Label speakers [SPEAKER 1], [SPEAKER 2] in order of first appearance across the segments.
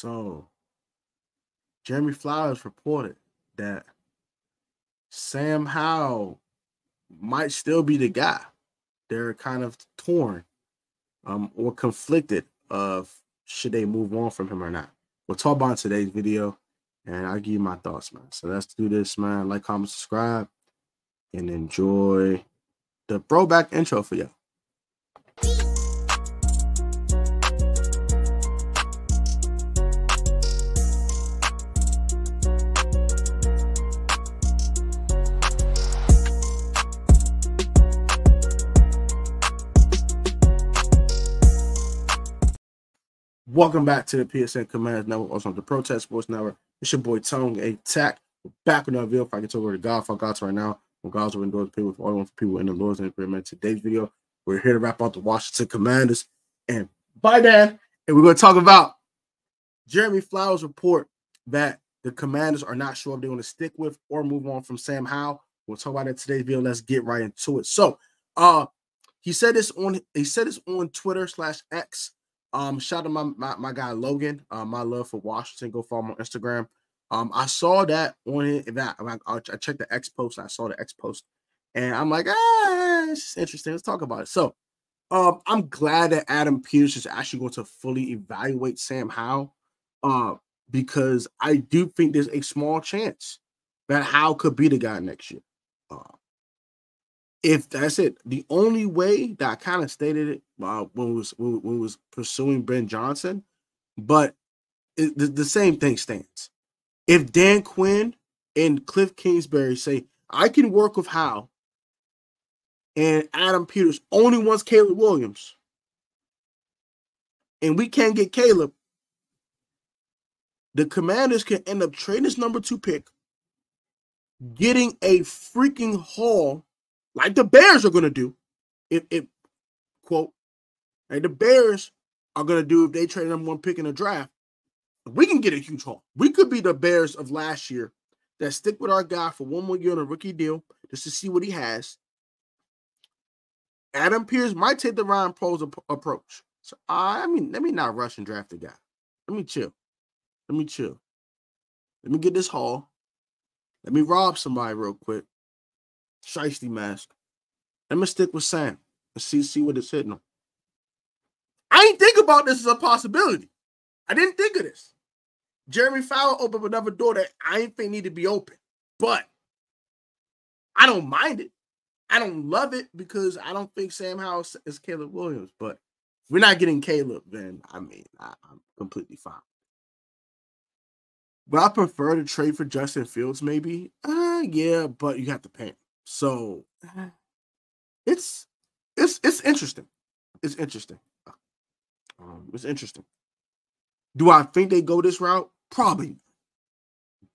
[SPEAKER 1] So, Jeremy Fowler reported that Sam Howell might still be the guy. They're kind of torn um, or conflicted of should they move on from him or not. We'll talk about today's video and I'll give you my thoughts, man. So let's do this, man. Like, comment, subscribe, and enjoy the throwback intro for you. Welcome back to the PSN Commanders Network, also the Protech Sports Network. It's your boy Tone Attack. We're back with another video. If I get over to God for God's right now, when God's will endorse people for all for people in the Lord's man. Today's video, we're here to wrap up the Washington Commanders and by Dan, and we're going to talk about Jeremy Fowler's report that the Commanders are not sure if they're going to stick with or move on from Sam Howell. We'll talk about it today's video. Let's get right into it. So, uh, he said this on he said this on Twitter slash X um, shout out my, my, my guy Logan. Uh, my love for Washington. Go follow him on Instagram. Um, I saw that on. That I, I checked the X post. I saw the X post, and I'm like, ah, it's interesting. Let's talk about it. So, um, I'm glad that Adam Peters is actually going to fully evaluate Sam Howell, uh, because I do think there's a small chance that Howell could be the guy next year. Uh, if that's it, the only way that I kind of stated it uh, when we was when we was pursuing Ben Johnson, but it, the, the same thing stands. If Dan Quinn and Cliff Kingsbury say I can work with Howell, and Adam Peters only wants Caleb Williams, and we can't get Caleb, the Commanders can end up trading this number two pick, getting a freaking haul like the Bears are going to do, if, if quote, like the Bears are going to do if they trade number one pick in the draft, we can get a huge haul. We could be the Bears of last year that stick with our guy for one more year on a rookie deal just to see what he has. Adam Peters might take the Ryan Poles approach. So I mean, let me not rush and draft the guy. Let me chill. Let me chill. Let me get this haul. Let me rob somebody real quick. Shiesty mask. Let me stick with Sam and see see what it's hitting on. I ain't think about this as a possibility. I didn't think of this. Jeremy Fowler opened another door that I ain't think need to be open, but I don't mind it. I don't love it because I don't think Sam Howell is Caleb Williams. But we're not getting Caleb, then I mean I, am completely fine. Would I prefer to trade for Justin Fields? Maybe. Uh, yeah, but you have to pay him. So it's it's it's interesting. It's interesting. Um, it's interesting. Do I think they go this route? Probably.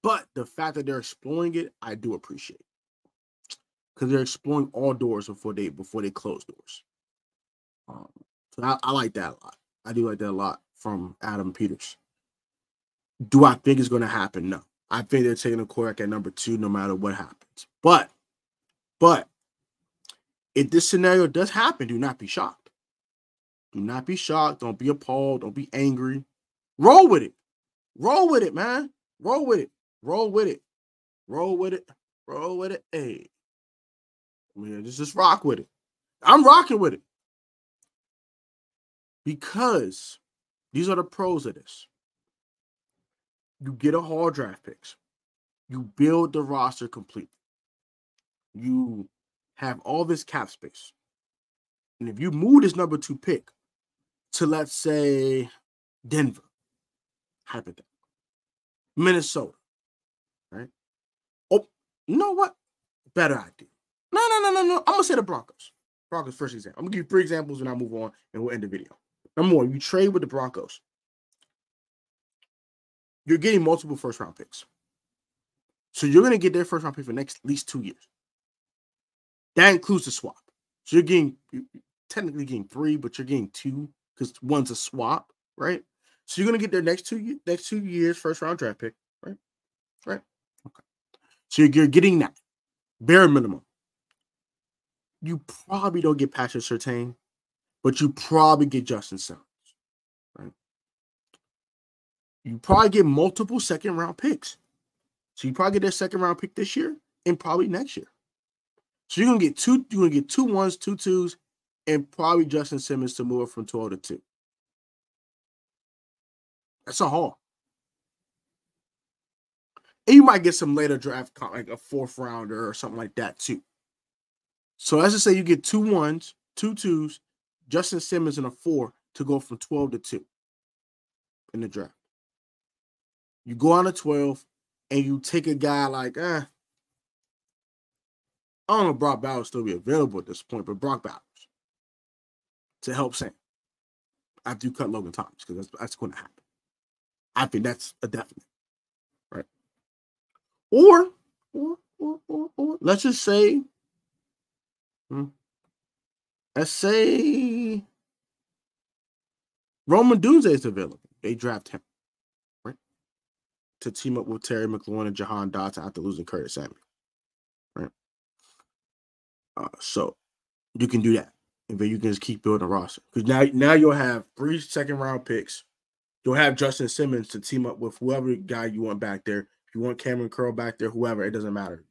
[SPEAKER 1] But the fact that they're exploring it, I do appreciate. Because they're exploring all doors before they before they close doors. Um, so I, I like that a lot. I do like that a lot from Adam Peters. Do I think it's going to happen? No. I think they're taking a quarterback at number two no matter what happens. But but if this scenario does happen, do not be shocked. Do not be shocked. Don't be appalled. Don't be angry. Roll with it. Roll with it, man. Roll with it. Roll with it. Roll with it. Roll with it. Hey. I mean, just, just rock with it. I'm rocking with it. Because these are the pros of this. You get a hard draft picks. You build the roster completely you have all this cap space. And if you move this number two pick to, let's say, Denver, hypothetical, Minnesota, right? Oh, you know what? Better idea. No, no, no, no, no. I'm going to say the Broncos. Broncos, first example. I'm going to give you three examples and I'll move on and we'll end the video. Number one, you trade with the Broncos. You're getting multiple first round picks. So you're going to get their first round pick for the next at least two years. That includes the swap. So you're getting you're technically getting three, but you're getting two because one's a swap, right? So you're gonna get their next two next two years first round draft pick, right? Right. Okay. So you're getting that bare minimum. You probably don't get Patrick Surtain, but you probably get Justin Simmons, right? you probably get multiple second round picks. So you probably get their second round pick this year and probably next year. So you're gonna get two, you're gonna get two ones, two twos, and probably Justin Simmons to move from 12 to 2. That's a haul. And you might get some later draft, like a fourth rounder or something like that too. So let's just say you get two ones, two twos, Justin Simmons and a four to go from 12 to 2 in the draft. You go on a 12 and you take a guy like, eh, I don't know Brock Bowers still be available at this point, but Brock Bowers to help Sam after you cut Logan Thomas, because that's, that's going to happen. I think that's a definite, right? Or, or, or, or, or let's just say, hmm, let's say Rome Odunze is available. They draft him, right? To team up with Terry McLaurin and Jahan Dotson after losing Curtis Samuel? Uh, so you can do that, and then you can just keep building a roster because now now you'll have three second round picks. You'll have Justin Simmons to team up with whoever guy you want back there. If you want Kamren Curl back there, whoever, it doesn't matter.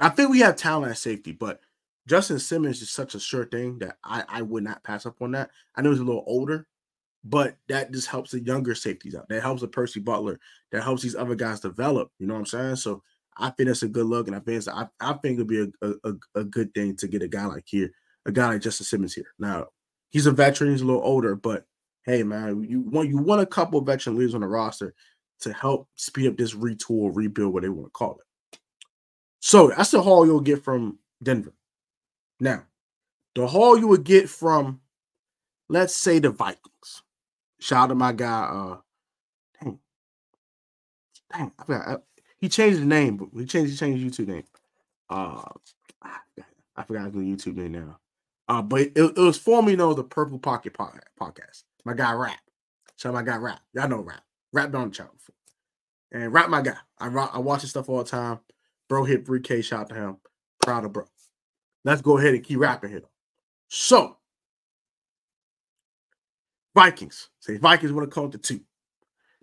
[SPEAKER 1] I think we have talent at safety, but Justin Simmons is such a sure thing that I, I would not pass up on that. I know he's a little older, but that just helps the younger safeties out. That helps the Percy Butler. That helps these other guys develop. You know what I'm saying? So I think that's a good look, and I think I, I think it'd be a, a, a good thing to get a guy like here, a guy like Justin Simmons here. Now he's a veteran, he's a little older, but hey man, you want you want a couple veteran leaders on the roster to help speed up this retool, rebuild, what they want to call it. So that's the haul you'll get from Denver. Now, the haul you would get from, let's say, the Vikings. Shout out to my guy. Uh, dang, dang, I forgot. He changed his name, but he changed he changed YouTube name. Uh, I forgot his YouTube name now. Uh, but it, it was formerly known as the Purple Pocket Podcast. My guy Rap. So my guy Rap. Y'all know Rap. Rap on the channel before. And Rap my guy. I I watch his stuff all the time. Bro hit 3K. Shout to him. Proud of bro. Let's go ahead and keep rapping here. So Vikings. Say Vikings want to call it the two.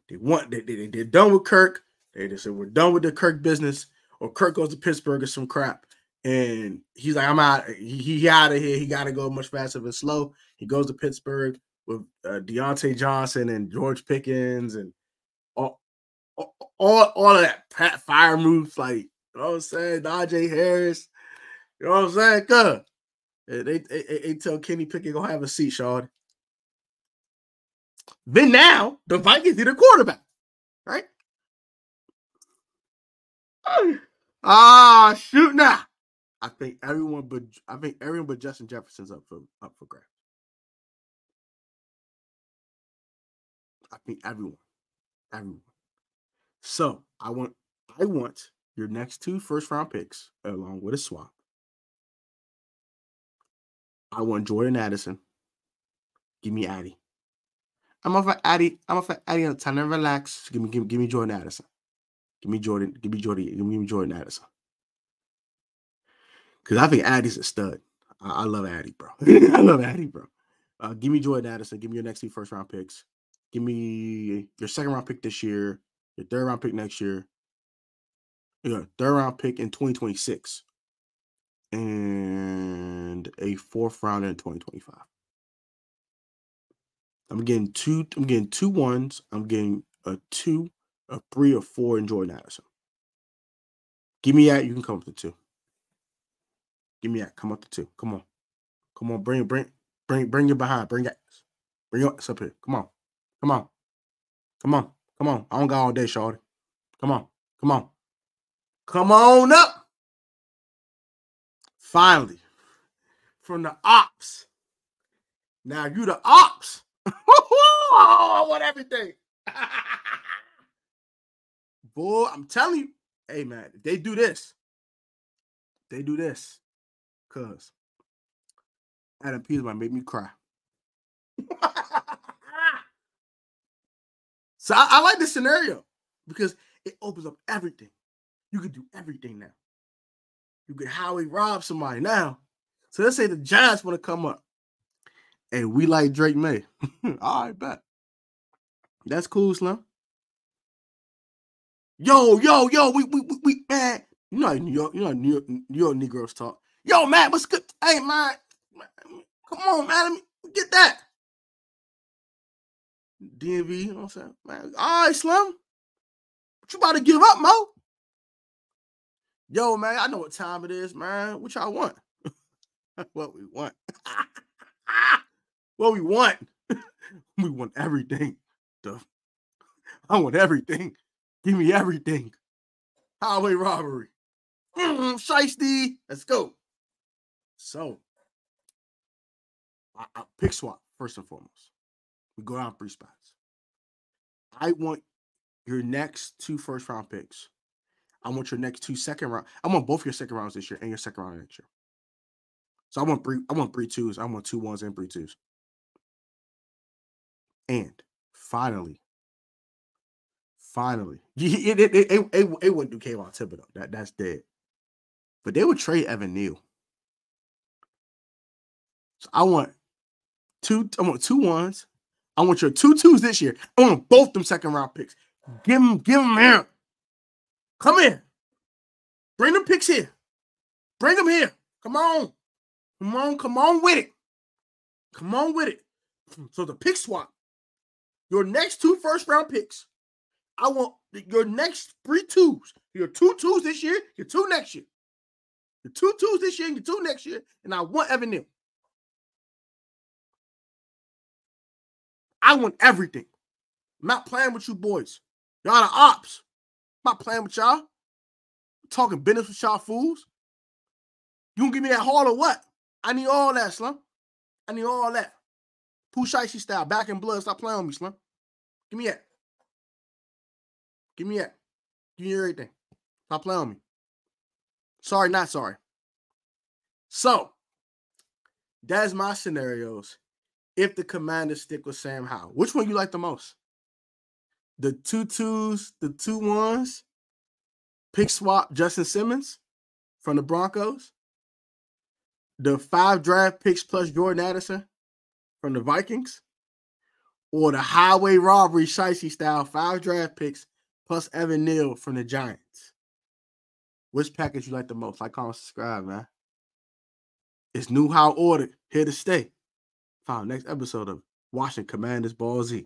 [SPEAKER 1] They want they, they, they're done with Kirk. They just said we're done with the Kirk business, or Kirk goes to Pittsburgh or some crap. And he's like, I'm out. He, he out of here. He got to go much faster than slow. He goes to Pittsburgh with uh, Diontae Johnson and George Pickens and all, all, all of that Pat Freiermuth, like, you know what I'm saying? Najee Harris. You know what I'm saying? Good. They, they, they, tell Kenny Pickett, go have a seat, Sean. Then now the Vikings need a quarterback, right? Ah, shoot now. I think everyone but I think everyone but Justin Jefferson's up for up for grabs. I think everyone. Everyone. So I want I want your next two first round picks along with a swap. I want Jordan Addison. Give me Addy. I'm off for Addy. I'm off for Addy on time to relax. Give me, give me, give me Jordan Addison. Give me Jordan. Give me Jordan. Give me Jordan Addison. Because I think Addy's a stud. I, I love Addy, bro. I love Addy, bro. Uh, give me Jordan Addison. Give me your next two first round picks. Give me your second round pick this year, your third round pick next year, your third round pick in 2026, and a fourth round in 2025. I'm getting two. I'm getting two ones. I'm getting a two, a three, or four in Jordan Addison. Give me that. You can come up to two. Give me that. Come up to two. Come on. Come on. Bring bring bring bring your behind. Bring it. Bring your ass up here. Come on. Come on. Come on. Come on. I don't got all day, Shorty. Come on. Come on. Come on up. Finally. From the ops. Now you the ops. I want everything. Boy, I'm telling you, hey man, they do this, they do this, cuz Adam Peters might make me cry. so I, I like this scenario because it opens up everything. You could do everything now. You could Howie rob somebody now. So let's say the Giants want to come up and we like Drake Maye. All right, bet. That's cool, Slim. Yo, yo, yo, we we we, we man. You know New York, you know New York, New York Negroes talk. Yo, man, what's good? Hey, man, come on, man, get that. DMV, you know what I'm saying? Man, all right, Slim. What you about to give up, Mo? Yo, man, I know what time it is, man. What y'all want? what we want. what we want. we want everything. The, I want everything. Give me everything. Highway robbery. Shiesty. Let's go. So, I, I pick swap first and foremost. We go down three spots. I want your next two first round picks. I want your next two second round. I want both your second rounds this year and your second round next year. So I want three. I want three twos. I want two ones and three twos. And finally, finally, it, it, it, it, it, wouldn't do Kayvon Thibodeaux. That that's dead. But they would trade Evan Neal. So I want two. I want two ones. I want your two twos this year. I want both them second round picks. Give them, give them here. Come in. Bring them picks here. Bring them here. Come on. Come on. Come on with it. Come on with it. So the pick swap. Your next two first round picks. I want your next three twos. Your two twos this year, your two next year. Your two twos this year and your two next year. And I want Evan Neal. I want everything. I'm not playing with you boys. Y'all the ops. I'm not playing with y'all. I'm talking business with y'all fools. You gonna give me that haul or what? I need all that, Slum. I need all that. Pooh Shiesty style, back in blood. Stop playing with me, Slum. Give me that. Give me that. Give me everything. Stop playing with me. Sorry, not sorry. So, that's my scenarios if the commanders stick with Sam Howell. Which one you like the most? The two twos, the two ones, pick swap Justin Simmons from the Broncos, the five draft picks plus Jordan Addison from the Vikings, or the highway robbery Shiesty style five draft picks plus Evan Neal from the Giants. Which package you like the most? Like, comment, subscribe, man. It's new how ordered, here to stay. Found next episode of Washington Commanders Ball Z.